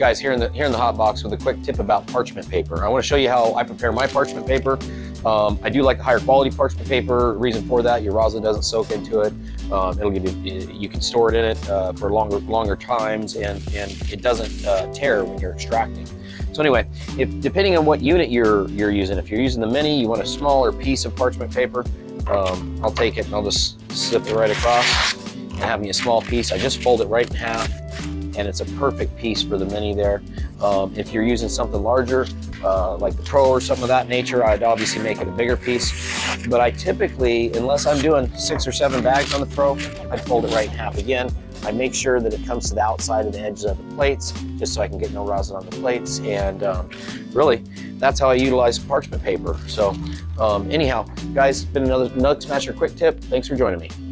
guys, here in the here in the hot box with a quick tip about parchment paper. I want to show you how I prepare my parchment paper. Um, I do like a higher quality parchment paper. Reason for that, your rosin doesn't soak into it. Um, it'll give you you can store it in it uh, for longer longer times, and and it doesn't uh, tear when you're extracting. So anyway, if depending on what unit you're you're using, if you're using the mini, you want a smaller piece of parchment paper. Um, I'll take it and I'll just slip it right across and have me a small piece. I just fold it right in half and it's a perfect piece for the mini there. Um, if you're using something larger, uh, like the Pro or something of that nature, I'd obviously make it a bigger piece. But I typically, unless I'm doing six or seven bags on the Pro, I'd fold it right in half again. I make sure that it comes to the outside of the edges of the plates, just so I can get no rosin on the plates. And um, really, that's how I utilize parchment paper. So um, anyhow, guys, it's been another Nug Smasher quick tip. Thanks for joining me.